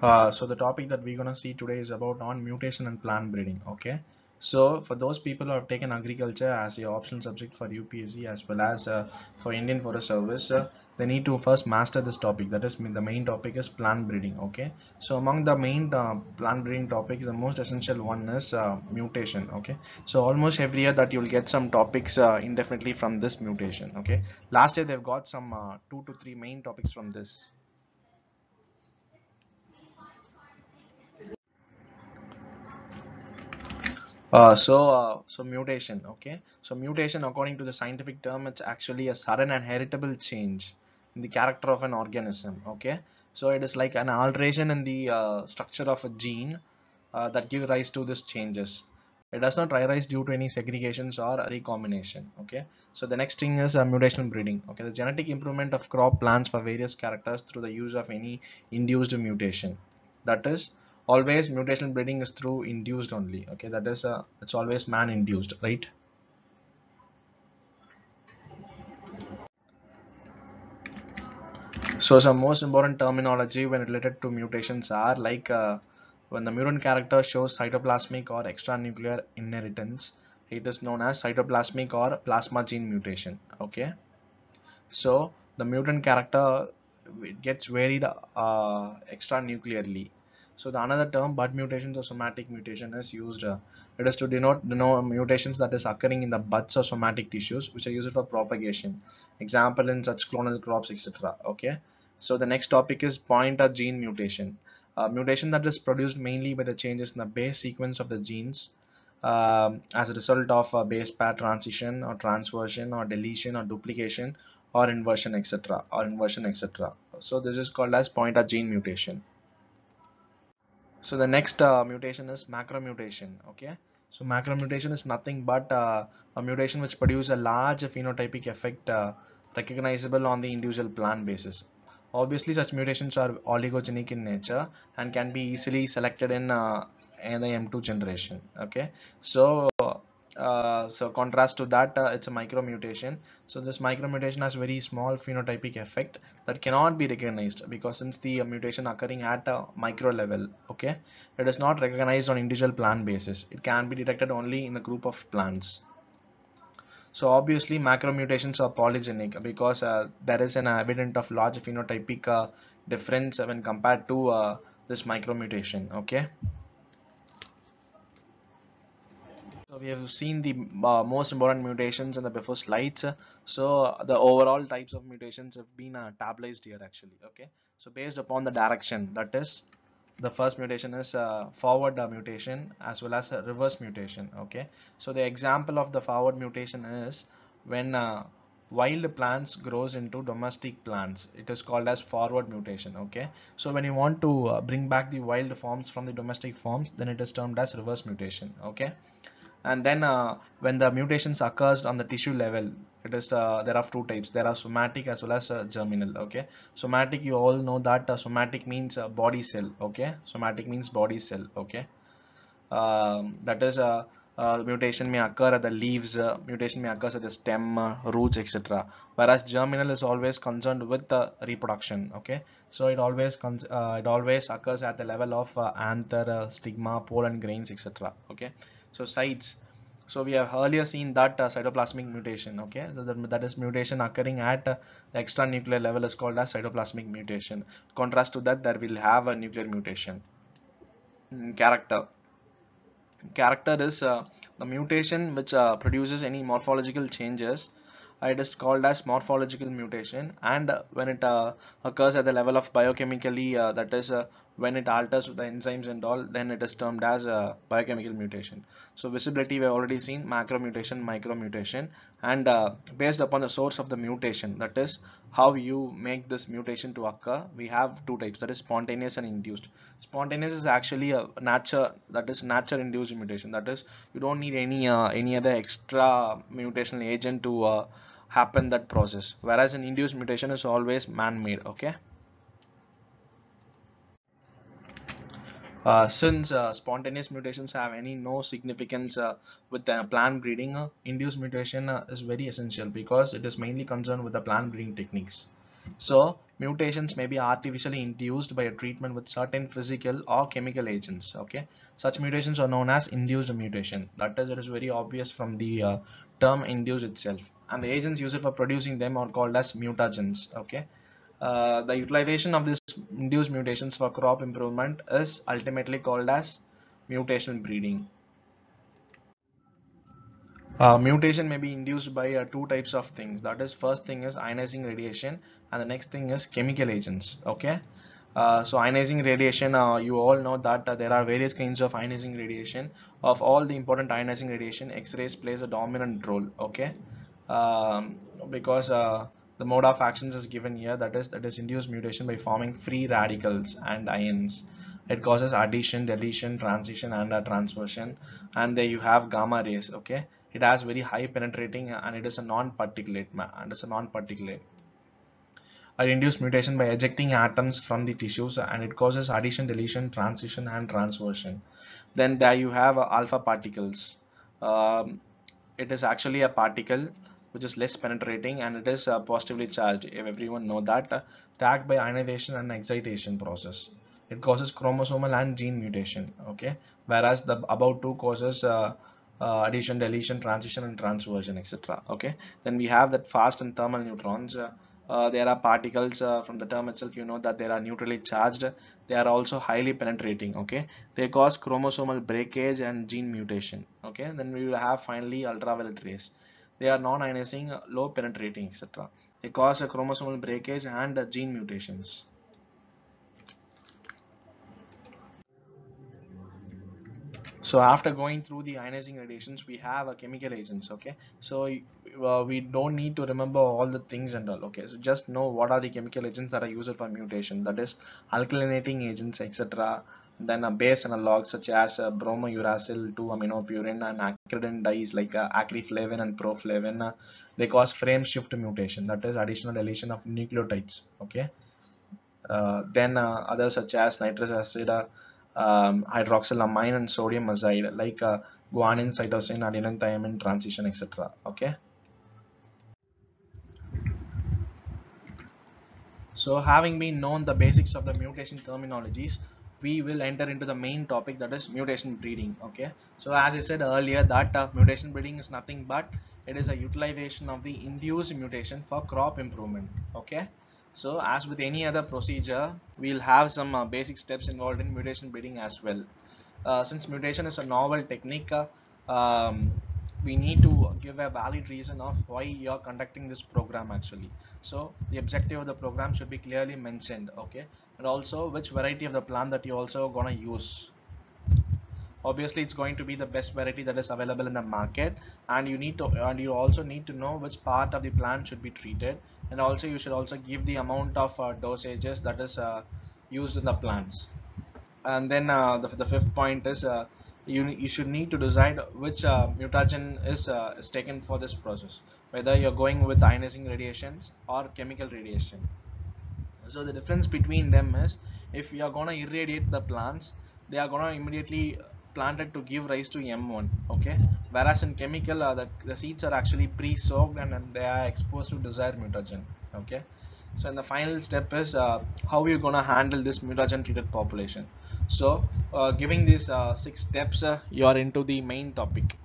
Uh, so the topic that we're gonna see today is about non-mutation and plant breeding. Okay. So for those people who have taken agriculture as a optional subject for UPSC as well as uh, for Indian Forest Service, uh, they need to first master this topic. That is the main topic is plant breeding. Okay. So among the main uh, plant breeding topics, the most essential one is uh, mutation. Okay. So almost every year that you'll get some topics uh, indefinitely from this mutation. Okay. Last year they've got some two to three main topics from this. Uh, so uh, so mutation okay? So mutation according to the scientific term it's actually a sudden and heritable change in the character of an organism okay? So it is like an alteration in the uh, structure of a gene uh, that give rise to these changes. It does not rise due to any segregations or recombination okay? So the next thing is uh, mutational breeding okay? The genetic improvement of crop plants for various characters through the use of any induced mutation. That is always mutational breeding is through induced only. Okay that is uh, it's always man induced right? So some most important terminology when related to mutations are like uh, when the mutant character shows cytoplasmic or extranuclear inheritance it is known as cytoplasmic or plasma gene mutation okay? So the mutant character it gets varied uh, extranuclearly so the another term bud mutations or somatic mutation is used. Uh, it is to denote, denote mutations that is occurring in the buds or somatic tissues which are used for propagation. Example in such clonal crops etc. Okay. So the next topic is point pointer gene mutation. Uh, mutation that is produced mainly by the changes in the base sequence of the genes um, as a result of a base pair transition or transversion or deletion or duplication or inversion etc. or inversion etc. So this is called as point pointer gene mutation so the next uh, mutation is macromutation okay? So macromutation is nothing but uh, a mutation which produces a large phenotypic effect uh, recognizable on the individual plant basis. Obviously such mutations are oligogenic in nature and can be easily selected in uh, in the m2 generation okay? So uh, so contrast to that uh, it's a micromutation. So this micromutation has very small phenotypic effect that cannot be recognized because since the uh, mutation occurring at a micro level okay it is not recognized on individual plant basis. It can be detected only in a group of plants. So obviously macromutations are polygenic because uh, there is an evident of large phenotypic uh, difference when compared to this micromutation okay we have seen the uh, most important mutations in the before slides. So the overall types of mutations have been uh, tabulated here actually okay? So based upon the direction that is the first mutation is uh, forward uh, mutation as well as a reverse mutation okay? So the example of the forward mutation is when uh, wild plants grows into domestic plants. It is called as forward mutation okay? So when you want to uh, bring back the wild forms from the domestic forms then it is termed as reverse mutation okay and then uh, when the mutations occurs on the tissue level it is uh, there are two types. There are somatic as well as uh, germinal okay? Somatic you all know that uh, somatic means uh, body cell okay? Somatic means body cell okay? Um, that is a uh, mutation may occur at the leaves mutation may occur at the stem roots etc whereas germinal is always concerned with the reproduction okay? So it always it always occurs at the level of anther stigma pollen grains etc okay so sites. So we have earlier seen that uh, cytoplasmic mutation okay? So that, that is mutation occurring at uh, the extranuclear level is called as cytoplasmic mutation. Contrast to that there will have a nuclear mutation. Mm, character. Character is uh, the mutation which uh, produces any morphological changes it is called as morphological mutation. And when it uh, occurs at the level of biochemically uh, that is uh, when it alters the enzymes and all then it is termed as a biochemical mutation. So visibility we have already seen macro mutation micro mutation and uh, based upon the source of the mutation that is how you make this mutation to occur we have two types that is spontaneous and induced. Spontaneous is actually a nature that is nature induced mutation. That is you don't need any uh, any other extra mutational agent to uh, happen that process. Whereas an induced mutation is always man-made okay since uh, spontaneous mutations have any no significance uh, with the plant breeding induced mutation is very essential because it is mainly concerned with the plant breeding techniques So mutations may be artificially induced by a treatment with certain physical or chemical agents. Okay, such mutations are known as induced mutation. That is, it is very obvious from the uh, term induced itself. And the agents used for producing them are called as mutagens. Okay, uh, the utilization of these induced mutations for crop improvement is ultimately called as mutation breeding. Uh, mutation may be induced by uh, two types of things. That is, first thing is ionizing radiation, and the next thing is chemical agents. Okay. Uh, so ionizing radiation, uh, you all know that uh, there are various kinds of ionizing radiation. Of all the important ionizing radiation, X-rays plays a dominant role. Okay, um, because uh, the mode of actions is given here. That is, that is induced mutation by forming free radicals and ions. It causes addition, deletion, transition, and transversion. And there you have gamma rays. Okay it has very high penetrating and it is a non-particulate and it's a non-particulate it induces mutation by ejecting atoms from the tissues and it causes addition deletion transition and transversion then there you have uh, alpha particles um, it is actually a particle which is less penetrating and it is uh, positively charged if everyone know that uh, tagged by ionization and excitation process it causes chromosomal and gene mutation okay whereas the above two causes uh, uh, addition, deletion, transition, and transversion, etc. Okay. Then we have that fast and thermal neutrons. Uh, uh, there are particles uh, from the term itself. You know that they are neutrally charged. They are also highly penetrating. Okay. They cause chromosomal breakage and gene mutation. Okay. Then we will have finally ultraviolet rays. They are non-ionizing, low penetrating, etc. They cause a chromosomal breakage and gene mutations. so after going through the ionizing radiations we have a chemical agents okay so uh, we don't need to remember all the things and all okay so just know what are the chemical agents that are used for mutation that is alkylating agents etc then a base analogs such as uh, bromouracil 2 aminopurine and acridine dyes like uh, acriflavine and proflavin uh, they cause frame shift mutation that is additional deletion of nucleotides okay uh, then uh, others such as nitrous acid um, hydroxylamine and sodium azide like uh, guanine, cytosine, adenine, thymine transition, etc. Okay. So having been known the basics of the mutation terminologies, we will enter into the main topic that is mutation breeding. Okay. So as I said earlier that uh, mutation breeding is nothing but it is a utilization of the induced mutation for crop improvement. Okay. So as with any other procedure, we'll have some uh, basic steps involved in mutation breeding as well. Uh, since mutation is a novel technique, uh, um, we need to give a valid reason of why you're conducting this program actually. So the objective of the program should be clearly mentioned, okay? And also which variety of the plant that you're also gonna use obviously it's going to be the best variety that is available in the market and you need to and you also need to know which part of the plant should be treated and also you should also give the amount of uh, dosages that is uh, used in the plants and then uh, the, the fifth point is uh, you, you should need to decide which uh, mutagen is, uh, is taken for this process whether you're going with ionizing radiations or chemical radiation. So the difference between them is if you are going to irradiate the plants they are going to immediately planted to give rise to M1 okay? Whereas in chemical uh, the, the seeds are actually pre-soaked and, and they are exposed to desired mutagen okay so in the final step is uh, how you're gonna handle this mutagen treated population. So uh, giving these uh, six steps uh, you are into the main topic.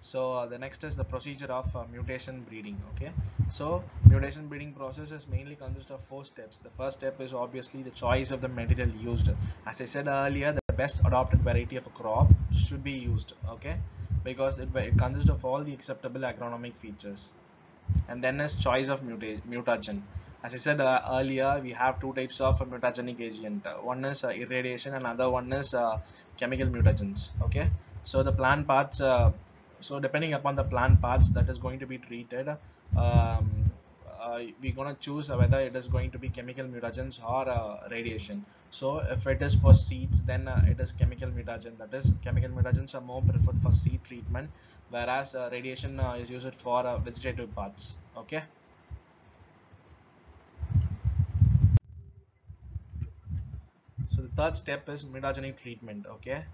So uh, the next is the procedure of uh, mutation breeding okay? So mutation breeding process is mainly consist of four steps. The first step is obviously the choice of the material used. As i said earlier the best adopted variety of a crop should be used okay because it, it consists of all the acceptable agronomic features and then is choice of muta mutagen as I said uh, earlier, we have two types of uh, mutagenic agent. Uh, one is uh, irradiation and other one is uh, chemical mutagens. Okay, so the plant parts uh, so depending upon the plant parts that is going to be treated um, we're going to choose whether it is going to be chemical mutagens or uh, radiation. So if it is for seeds then uh, it is chemical mutagen. That is chemical mutagens are more preferred for seed treatment whereas uh, radiation uh, is used for uh, vegetative parts. Okay? So the third step is mutagenic treatment. Okay?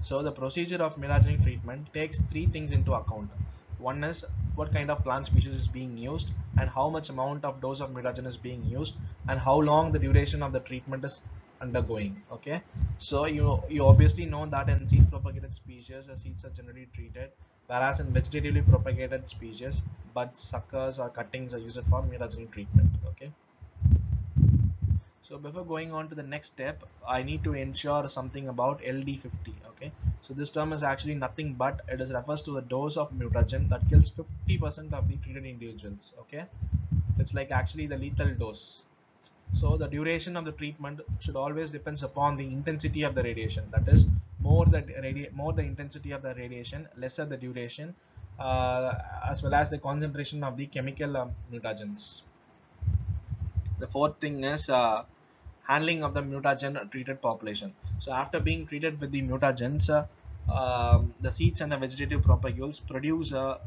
So the procedure of mutagenic treatment takes three things into account. One is what kind of plant species is being used and how much amount of dose of mutagen is being used and how long the duration of the treatment is undergoing okay? So you you obviously know that in seed propagated species the seeds are generally treated whereas in vegetatively propagated species buds suckers or cuttings are used for mutagenic treatment okay? So before going on to the next step i need to ensure something about ld50 okay so this term is actually nothing but it is refers to the dose of mutagen that kills 50 percent of the treated individuals okay? It's like actually the lethal dose. So the duration of the treatment should always depends upon the intensity of the radiation. That is more the more the intensity of the radiation lesser the duration uh, as well as the concentration of the chemical um, mutagens. The fourth thing is uh, handling of the mutagen treated population. So after being treated with the mutagens uh, um, the seeds and the vegetative propagules produce a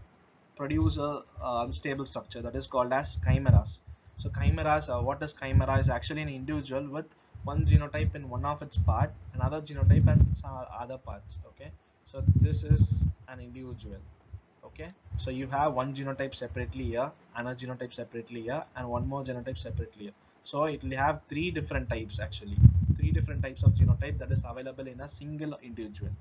produce a unstable structure that is called as chimeras. So chimeras uh, what is chimera is actually an individual with one genotype in one of its part another genotype and some other parts okay? So this is an individual okay? So you have one genotype separately here another genotype separately here and one more genotype separately here. So it will have three different types actually. Three different types of genotype that is available in a single individual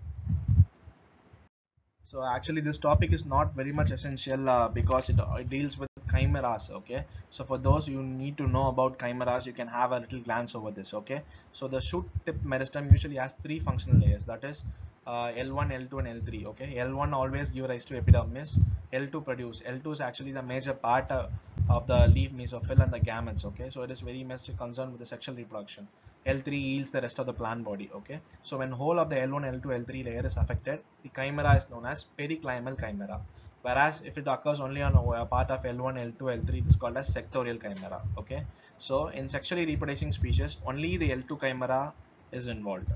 so actually this topic is not very much essential uh, because it, it deals with chimeras okay? So for those you need to know about chimeras you can have a little glance over this okay? So the shoot tip meristem usually has three functional layers. That is uh, L1, L2 and L3 okay? L1 always give rise to epidermis. L2 produce. L2 is actually the major part uh, of the leaf mesophyll and the gametes okay? So it is very much concerned with the sexual reproduction. L3 yields the rest of the plant body okay? So when whole of the L1 L2 L3 layer is affected the chimera is known as periclinal chimera. Whereas if it occurs only on a part of L1 L2 L3 it is called as sectorial chimera okay? So in sexually reproducing species only the L2 chimera is involved.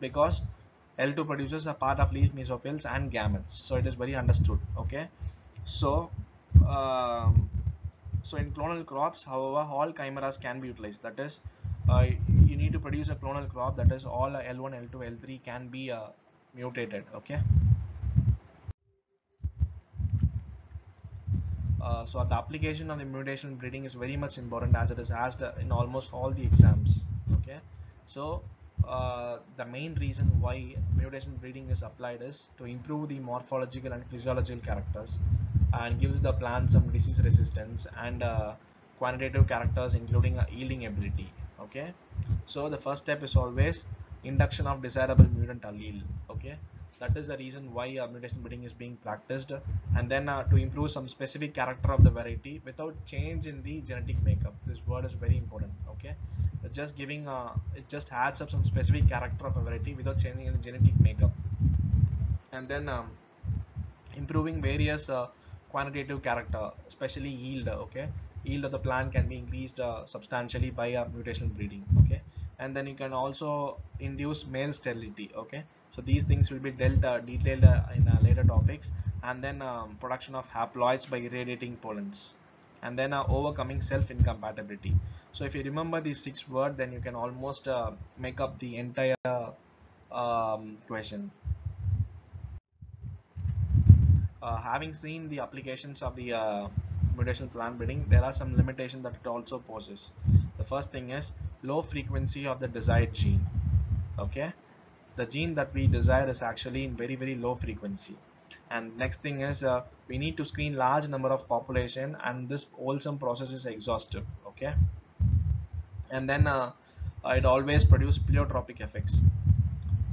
Because L2 produces a part of leaf mesophylls and gametes so it is very understood okay? So um, so in clonal crops however all chimeras can be utilized. That is uh, you need to produce a clonal crop. That is all L1 L2 L3 can be uh, mutated okay? Uh, so the application of the mutation breeding is very much important as it is asked in almost all the exams okay? So uh, the main reason why mutation breeding is applied is to improve the morphological and physiological characters and gives the plant some disease resistance and uh, quantitative characters including a yielding ability okay? So the first step is always induction of desirable mutant allele okay? That is the reason why uh, mutation breeding is being practiced. And then uh, to improve some specific character of the variety without change in the genetic makeup. This word is very important okay? It's just giving uh, it just adds up some specific character of a variety without changing in the genetic makeup. And then um, improving various uh, quantitative character especially yield okay? Yield of the plant can be increased uh, substantially by uh, mutational breeding okay? And then you can also induce male sterility okay? So these things will be dealt uh, detailed uh, in uh, later topics. And then um, production of haploids by irradiating pollens. And then uh, overcoming self incompatibility so if you remember these six words then you can almost uh, make up the entire um, question having seen the applications of the mutational plant breeding there are some limitations that it also poses. The first thing is low frequency of the desired gene okay? The gene that we desire is actually in very very low frequency. And next thing is uh, we need to screen large number of population and this wholesome process is exhaustive okay? And then uh, it always produce pleiotropic effects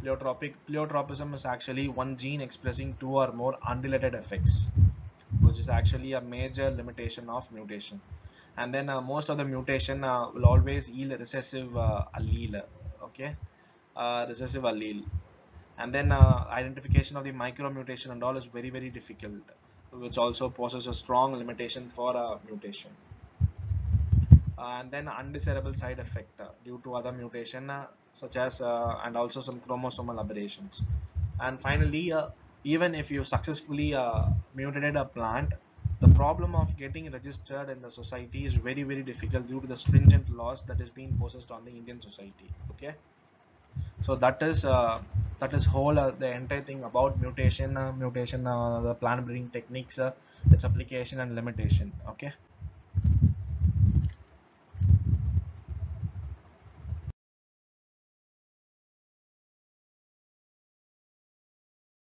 pleiotropic pleiotropism is actually one gene expressing two or more unrelated effects which is actually a major limitation of mutation. And then uh, most of the mutation uh, will always yield recessive uh, allele okay? Uh, recessive allele. And then uh, identification of the micro mutation and all is very very difficult which also poses a strong limitation for a mutation. Uh, and then undesirable side effect due to other mutation such as and also some chromosomal aberrations. And finally even if you successfully uh, mutated a plant the problem of getting registered in the society is very very difficult due to the stringent laws that is being possessed on the Indian society okay? So that is uh, that is whole uh, the entire thing about mutation uh, mutation uh, the plant breeding techniques uh, its application and limitation okay